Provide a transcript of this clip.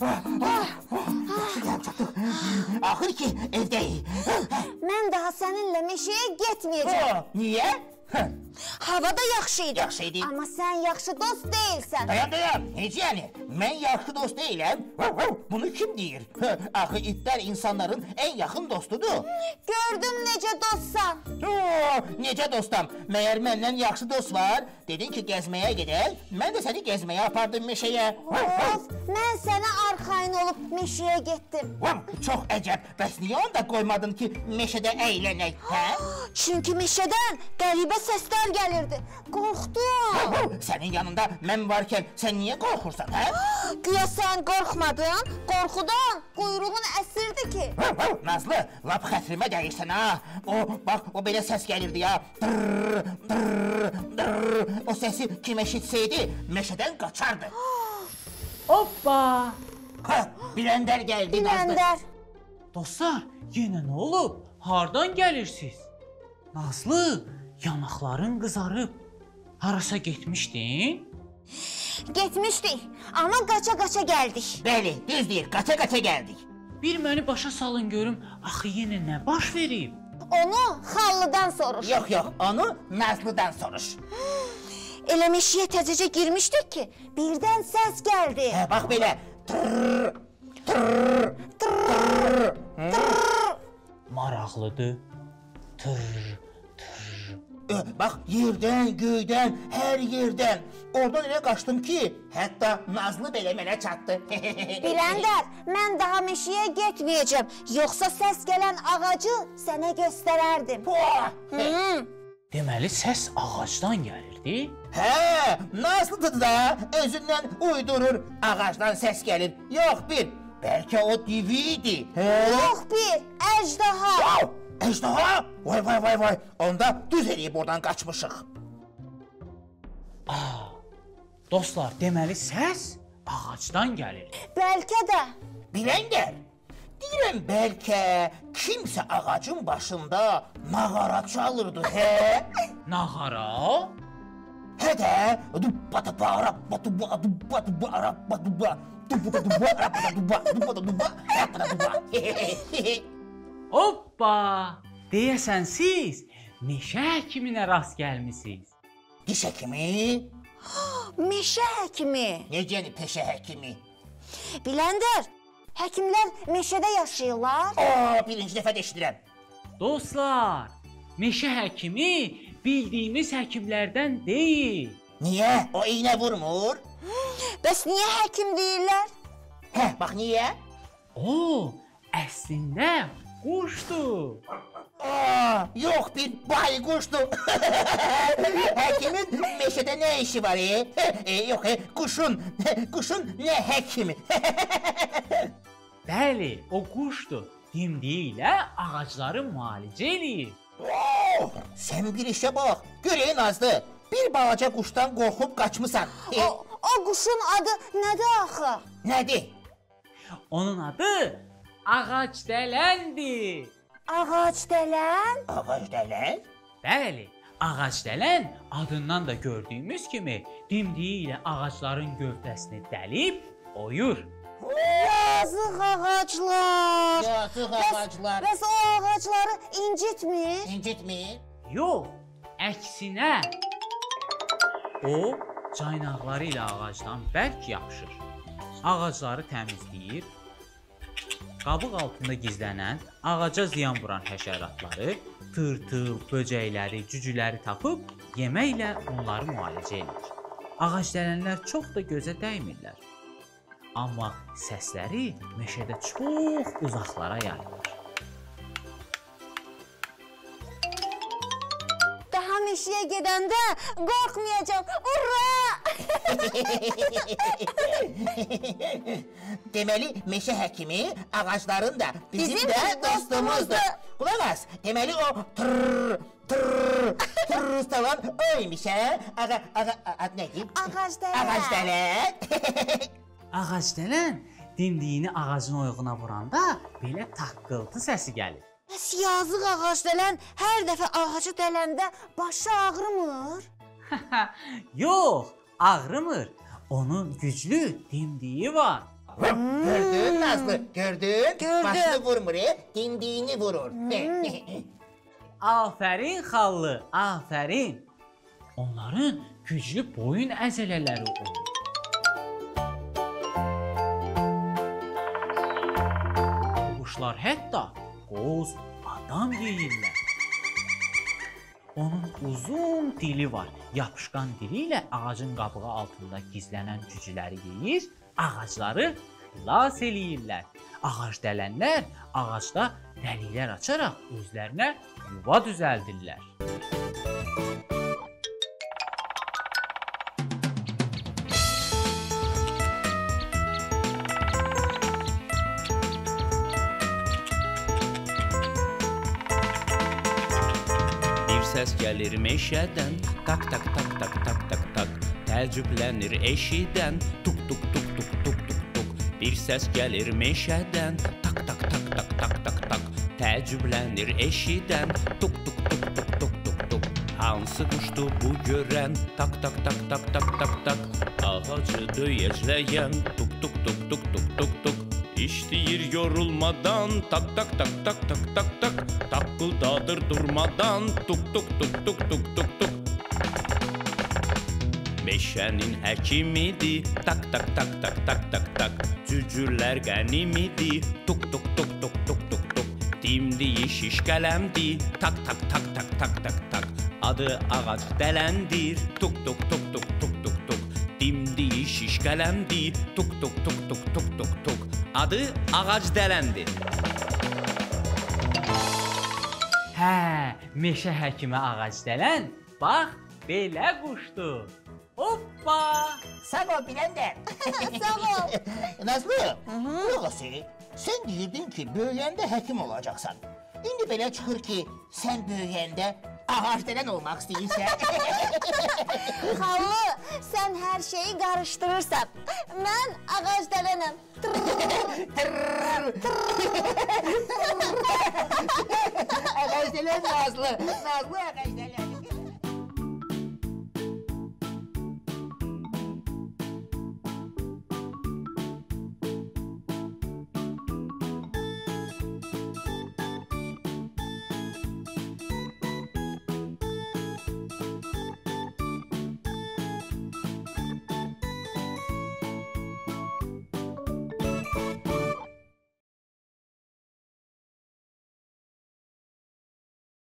bas da. Axır ki evdəyik. Mən daha səninlə meşəyə getməyəcəm. Ha, Niyə? Hava da yaxşı idi. Yaxşı idi. Amma sən yaxşı dost deyilsən. Dayan dayan. Necə yəni? Mən yaxşı dost deyiləm. Bunu kim deyir? Axı itlər insanların ən yaxın dostudur. Gördüm necə dostsan. Necə dostam? Məyər məndən yaxşı dost var? Dedin ki, gəzməyə gedək. Mən də səni gəzməyə apardım meşəyə. Of, mən sənə arxayın olub meşəyə getdim. Çox əcəb. Bəs niyə onda qoymadın ki, meşədə əylənək, hə? Çünki meşədən qəribə səslər gəlirdi. Qorxdum. Sənin yanında mən varkən sən niyə qorxursan, hə? Güya sən qorxmadın? Qorxudan quyruğun əsirdi ki. Nazlı, lap xətrimə dəyirsən ha. O, bax, o belə səs gəlirdi ya. Dırr, dırr, dırr. O səsi kim eşitsəydi, meşədən qaçardı. Hoppa! Ha, Biləndər gəldi Nazlı. Biləndər. Dostlar, yenə nə olub? Hardan gəlirsiniz? Nazlı, yanaqların qızarıb. Harasa getmişdin? Getmişdik, amma qaça-qaça gəldik. Bəli, düz deyir, qaça-qaça gəldik. Bir məni başa salın görüm, axı yenə nə baş verib? Onu xallıdan soruş. Yox, yox, onu Nazlıdan soruş. Elə meşəyə təzəcə girmişdik ki, birdən səs gəldi. Hə, bax belə. Tırr, Maraqlıdır. Tır, tır. Ö, bax, yerdən, göydən, hər yerdən. Oradan elə qaçdım ki, hətta Nazlı belə mənə çatdı. Biləndər, mən daha meşəyə getməyəcəm. Yoxsa səs gələn ağacı sənə göstərərdim. Hmm. Deməli səs ağacdan gəlirdi. Hə, Nazlıdır da özündən uydurur, ağacdan səs gəlir. Yox bir, bəlkə o divi idi. Hə? Yox bir, əjdaha. Wow! Əjdaha? Vay vay vay vay. Onda düz eləyib oradan qaçmışıq. A. Dostlar, deməli səs ağacdan gəlir. Bəlkə də. Bilənlər. Deyirəm bəlkə kimsə ağacın başında nağara çalırdı, hə? Nağara? Hə də, dubba dubba arab, dubba dubba dubba arab, dubba dubba dubba arab, dubba dubba dubba arab, dubba. Hoppa! Deyəsən siz meşə həkiminə rast gəlmisiniz. Diş həkimi? meşə həkimi. Necə yəni peşə həkimi? Biləndər, həkimlər meşədə yaşayırlar. Aa, birinci dəfə də eşidirəm. Dostlar, meşə həkimi bildiyimiz həkimlərdən deyil. Niyə? O iynə vurmur? Bəs niyə həkim deyirlər? Hə, bax niyə? O, əslində quşdur. Aa, yox bir bayquşdur. Həkimin meşədə nə işi var? E? e yox, e, quşun, quşun nə həkimi? Bəli, o quşdur. Dimdiyi ilə ağacları müalicə eləyir. Oh, sən bir işə bax. Görəyin Nazlı. Bir balaca quşdan qorxub qaçmısan. E, O, o quşun adı nədir axı? nədir? Onun adı ağac dələndir. Ağac dələn? Ağac dələn? Bəli, ağac dələn adından da gördüyümüz kimi dimdiyi ilə ağacların gövdəsini dəlib oyur. Yazıq ağaclar. Yazıq Bəs- ağaclar. Bəs o ağacları incitmir? İncitmir. Yox, əksinə o caynaqları ilə ağacdan bərk yapışır. Ağacları təmizləyir. Qabıq altında gizlənən, ağaca ziyan vuran həşəratları, tırtıl, böcəkləri, cücüləri tapıb yeməklə onları müalicə edir. Ağacdələnlər çox da gözə dəymirlər. Amma səsləri meşədə çox uzaqlara yayılır. Daha meşəyə gedəndə qorxmayacağam. Ura! Deməli, meşə həkimi ağacların da bizim, Bizim də dostumuzdur. Qulaq as, deməli o tır tır tır falan oymuş hə? Ağa ağa ad nə deyim? Ağac dələn. Ağac dələn. Ağac dələn dimdiyini ağacın oyğuna vuranda belə taqqıltı səsi gəlir. Bəs yazıq ağac dələn hər dəfə ağacı dələndə başı ağrımır? Yox, ağrımır. Onun güclü dimdiyi var. Gördün Nazlı, gördün? Gördüm. Başını vurmur, e? dimdiğini vurur. Afərin xallı, afərin. Onların güclü boyun əzələləri olur. Quşlar hətta qoz, adam yeyirlər. Onun uzun dili var. Yapışqan dili ilə ağacın qabığı altında gizlənən cücüləri yeyir, ağacları xilas eləyirlər. Ağac dələnlər ağacda dəliklər açaraq özlərinə yuva düzəldirlər. Səs gəlir meşədən, tak tak tak tak tak tak tak. Təəccüblənir eşidən, tuk tuk tuk tuk tuk tuk tuk. Bir səs gəlir meşədən, tak tak tak tak tak tak tak. Təəccüblənir eşidən, tuk tuk tuk tuk tuk tuk tuk. Hansı quşdu bu görən, tak tak tak tak tak tak tak. Ağacı döyəcləyən, tuk tuk tuk tuk tuk tuk tuk. İşləyir yorulmadan, tak tak tak tak tak tak tak. Taqqıldadır durmadan, tuk tuk tuk tuk tuk tuk tuk. Meşənin həkimidir, tak tak tak tak tak tak tak. Cücürlər qənimidir, tuk tuk tuk tuk tuk tuk tuk. Dimdiyi şiş qələmdir, tak tak tak tak tak tak tak. Adı ağac dələndir, tuk tuk tuk tuk tuk tuk tuk. Dimdiyi şiş qələmdir, tuk tuk tuk tuk tuk tuk tuk. Adı ağac dələndir. Hə, meşə həkimi ağac dələn, bax belə quşdur. Hoppa! Sağ ol Bilender. Sağ ol. Nazlı, burası. Sen deyirdin ki böyüyəndə həkim olacaqsan. İndi belə çıxır ki, sən böyüyəndə ağacdələn olmaq istəyirsən. Xallı, sən hər şeyi qarışdırırsan. Mən ağac dələnəm. ağacdələn Nazlı, Nazlı ağacdələn.